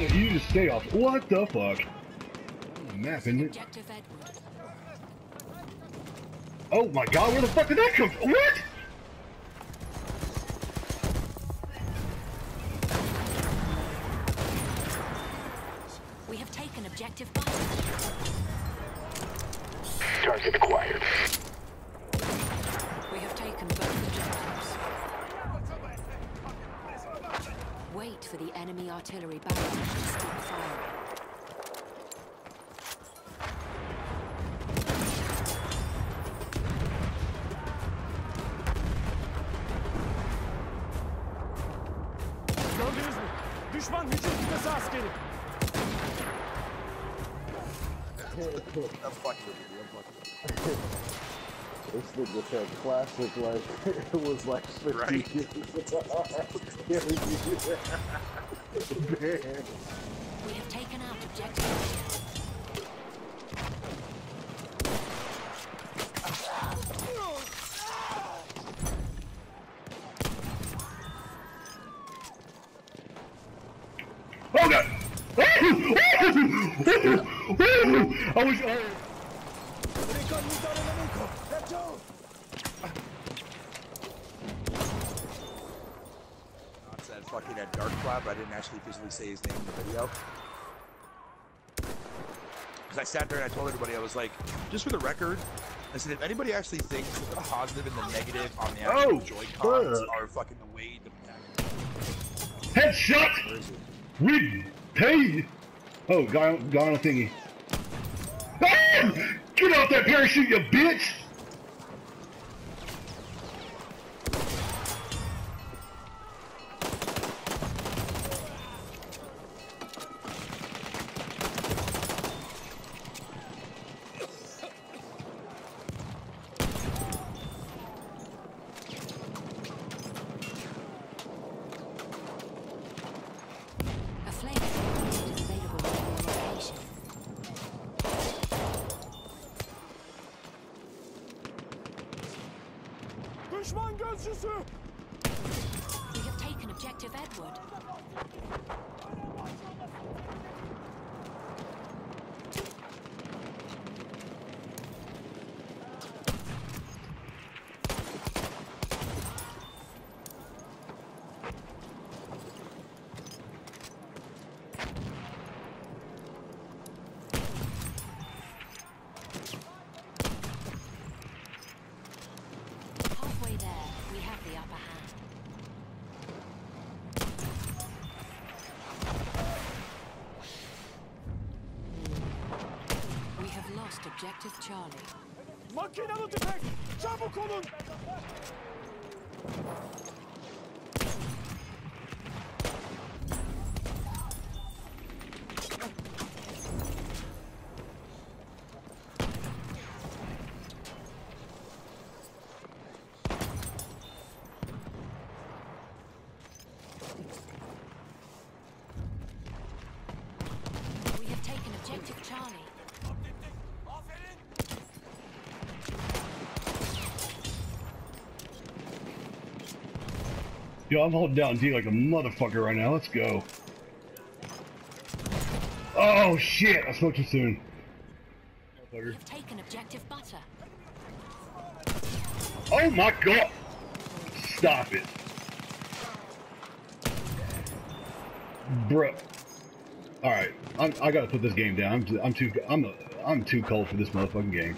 telling you, you just stay off. What the fuck? Map, isn't it? Objective Edward. Oh my god, where the fuck did that come from? What? We have taken objective Target acquired. We have taken both objectives. Wait for the enemy artillery barrage to stop firing. Gördünüz mü? Düşman hücum kıtası askeri. I'm fucking with you. I'm fucking with you. This nigga said classic like it was like 50 Right. years. Man. We have taken out objective Oh god! I was. Oh. Not said fucking that dark flap. I didn't actually physically say his name in the video. Because I sat there and I told everybody, I was like, just for the record, I said, if anybody actually thinks that the positive and the negative on the actual Oh, Joy-Cons are fucking the way to Headshot! Where is it? We paid. Oh, guy, guy on a thingy. Ah! Get off that parachute, you bitch! Düşman gözcüsü. We have taken objective Edward. Halfway there, we have the upper hand. We have lost objective Charlie. We have taken objective Charlie. Yo, I'm holding down D like a motherfucker right now. Let's go. Oh shit! I spoke too soon. Motherfucker. taken objective Butter. Oh my god! Stop it. bro. Alright, I'm, I gotta put this game down. I'm, too- I'm too, I'm, I'm too cold for this motherfucking game.